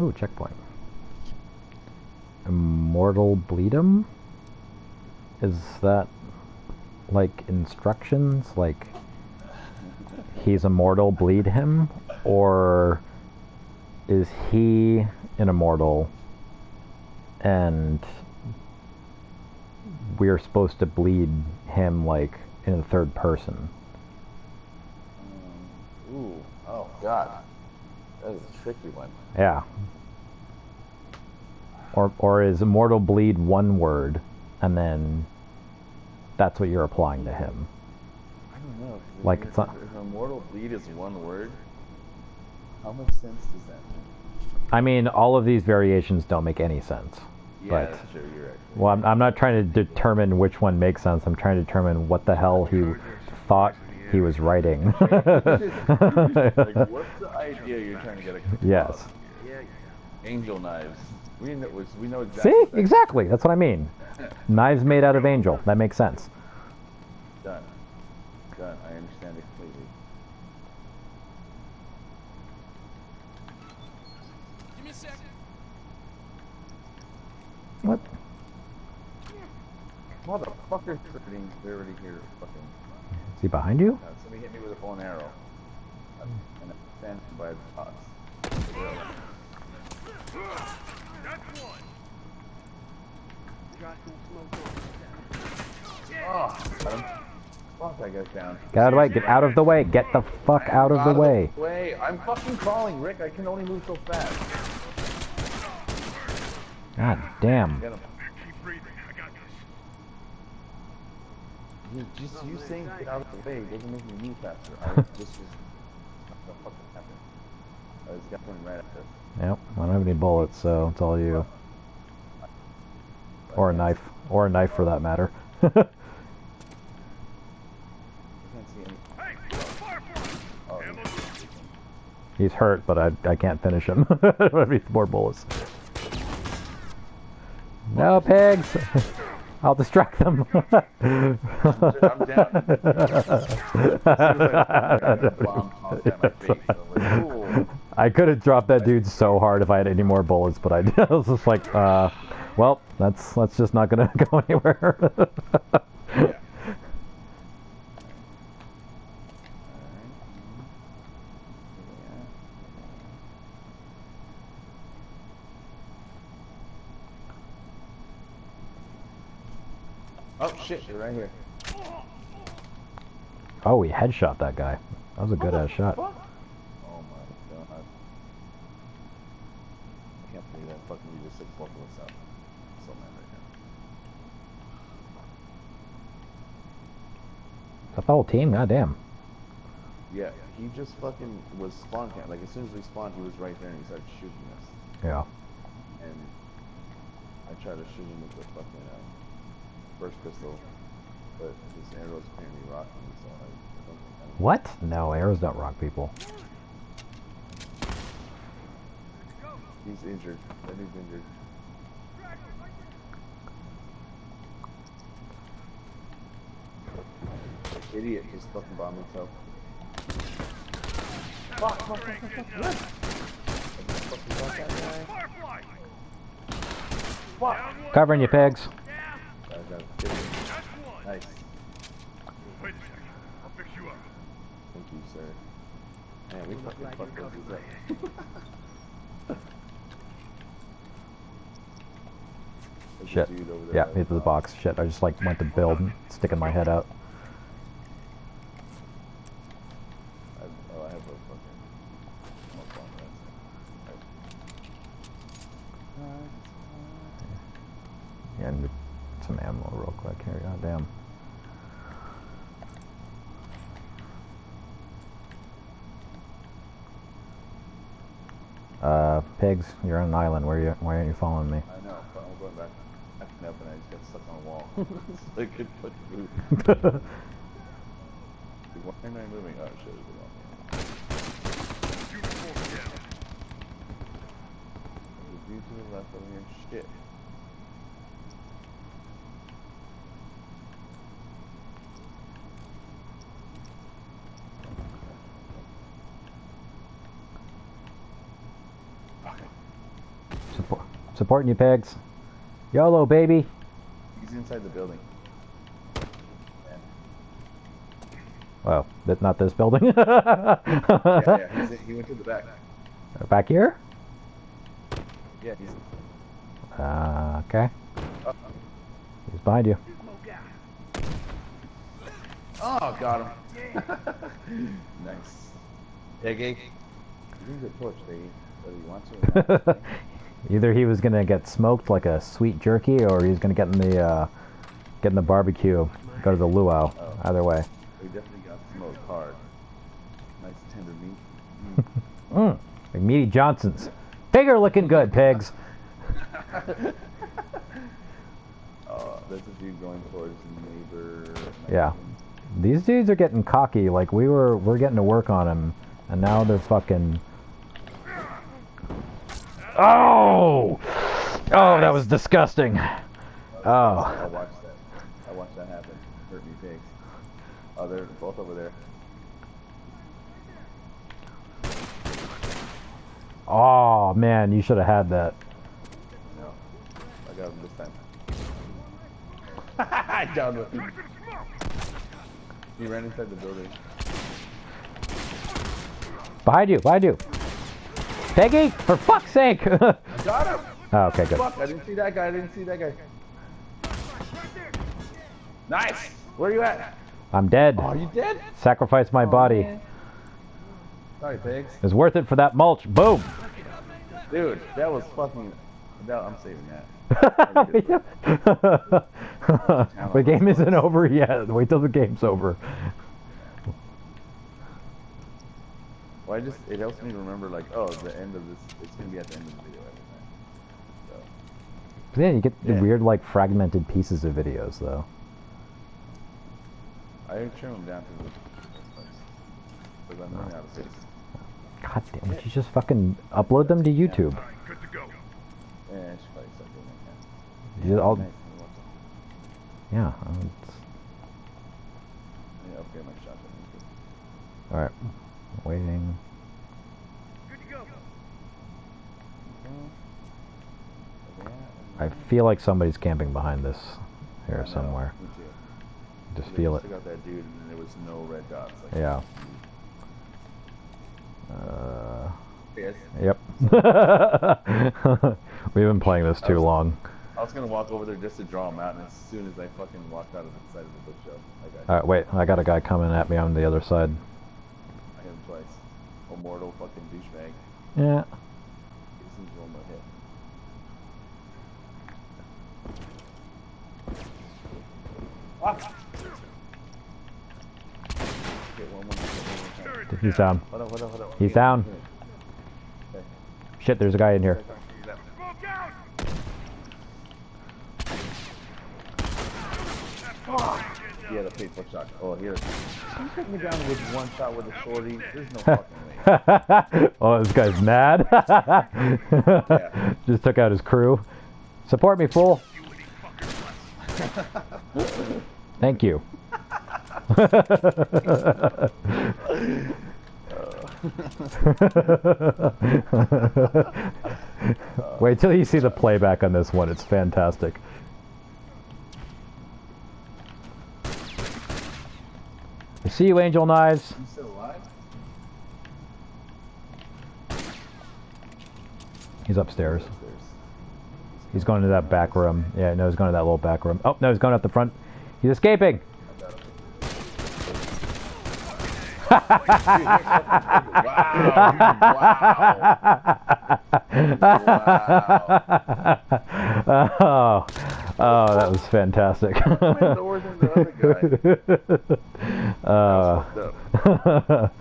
Ooh, checkpoint. Immortal Bleedum? Is that like instructions? Like he's immortal, bleed him? Or is he an immortal and we're supposed to bleed him like in the third person? Ooh, oh god. That is a tricky one. Yeah. Or or is immortal bleed one word and then that's what you're applying to him? I don't know. Like, if- it's not- If immortal bleed is one word, how much sense does that make? I mean, all of these variations don't make any sense. Yeah, But- that's true. You're right. Well, I'm, I'm not trying to determine which one makes sense. I'm trying to determine what the hell he thought he was writing. like, what's the idea you're trying to get across? yes. Angel knives. We know. We know exactly. See? that- Exactly. That's what I mean. Knives made out of angel. That makes sense. Done. Done. I understand it completely. Give me a sec. What? Motherfuckers freaking they're already here. Fucking. Is he behind you? Uh, somebody hit me with a bow and arrow. And I'm standing by the box. That's one. Oh, got him. Fuck, that guy's down. Get out of the way. Get out of the way. Get the fuck out of the way. Way. I'm fucking crawling, Rick. I can only move so fast. God damn. Get him. Keep breathing. I got this. You, just you saying get out of the way doesn't make me move faster. I was just was what the fuck happened? I was going right at this. Yep. I don't have any bullets, so it's all you. Or a knife. Or a knife for that matter. I can't see any. Hey, fire for us. Oh, Ammo. He's hurt, but I, I can't finish him. I don't have any more bullets. No pigs! I'll distract them. I'm down. Bomb tossed at my face. I'm like. I could have dropped that dude so hard if I had any more bullets, but I, I was just like, uh, well, that's that's just not gonna go anywhere. Yeah. Oh shit, you're right here. oh, he headshot that guy. That was a good ass shot. Oh my god. I can't believe that fucking we just took both of us out. I'm so mad right now. That's the whole team. Goddamn. Yeah, he just fucking was spawn camp. Like as soon as we spawned, he was right there and he started shooting us. Yeah. And I tried to shoot him with the fucking uh, burst pistol, but his arrows apparently rocked me, so I, I don't think I What? No, arrows don't rock people. He's injured. That dude's injured. Idiot just fucking bombed himself. Fuck, fuck, fuck, fuck, fuck, run! Fucking got that guy. Fuck! Covering you, pigs. I got it. That's one. Nice. Wait a second. I'll fix you up. Thank sir. Man, we fucking fucked those up. There's a Shit. dude over there Yeah, into the box. Shit, I just like went to build sticking my head out. I, oh, I have a fucking. smoke bomb, that's- Yeah, and some ammo real quick here. Goddamn. Uh, pigs, you're on an island. Where you? Why aren't you following me? I know, but I'm going back. Acting up and I just got stuck on a wall. so I could put food. Why am I moving? Oh shit, it's wrong. Shoot before we. There's a dude to the left over here. Shit. Fuck it. Supporting you, Pegs. YOLO, baby. He's inside the building. Man. Well, th- not this building. Yeah, yeah. He's he went to the back. Back here? Yeah, he's. Uh, okay. Uh, He's behind you. oh, got him. nice. Yeah, Gage. Use a torch, Dave. Whether you want to or not. Either he was gonna get smoked like a sweet jerky, or he was gonna get in the uh, get in the barbecue, go to the luau. Oh. Either way. we definitely got smoked hard. Nice tender meat. Mm, like meaty Johnsons. Pig are looking good, pigs. Oh, there's a dude going towards neighbor. Yeah. These dudes are getting cocky. Like we were, we're getting to work on them, and now they're fucking. Oh, oh, that was disgusting. Oh. I watched that. I watched that happen. Hurt me pigs. Oh, they're both over there. oh man, you should have had that. No. I got him this time. I downed him. He ran inside the building. Behind you, behind you. Peggy, for fuck's sake. oh, Got him! Oh, okay, good. Fuck, I didn't see that guy. I didn't see that guy. Nice! Where are you at? I'm dead. Oh, you dead? Sacrifice my Oh, body. man. Sorry, pigs. It's worth it for that mulch. Boom. Dude, that was fucking. That, I'm saving that. the game isn't over yet. Wait till the game's over. Well, I just it helps me remember like, oh, the end of this. It's gonna be at the end of the video every time. So yeah, you get the weird, like, fragmented pieces of videos, though. I trim them down to the because I'm running out of space. God damn it, you just fucking upload them to YouTube. All right, good to go. Yeah, I should probably start doing that. You all, Nice. I want to- yeah, uh, it's, I need to upgrade my shotgun. alright. Waiting. Good to go. I feel like somebody's camping behind this here somewhere. Me. Just feel it. Took out that dude, there was no red dots. Like, Yeah. Uh, Yes. yep. We've been playing this too long. I was gonna walk over there just to draw him out, and as soon as I fucking walked out of the side of the bookshelf, I got Alright, wait, I got a guy coming at me on the other side. I hit him twice. Immortal fucking douchebag. Yeah. This is one more hit. Ah! Hit one more, hit one more time. Turret He's down. Hold on, hold on, hold on. He's down. Okay. Shit, there's a guy in here. Smoke out. He had a faithful shot. Oh, here. He took me down with one shot with a shorty. There's no fucking way. oh, this guy's mad. Yeah. Just took out his crew. Support me, fool. Thank you. Wait till you see the playback on this one. It's fantastic. See you, Angel Knives. You still alive? He's upstairs. He's going to that back room. Yeah, no, he's going to that little back room. Oh, no, he's going up the front. He's escaping. oh, oh, that was fantastic. Doors and the other guy. uh.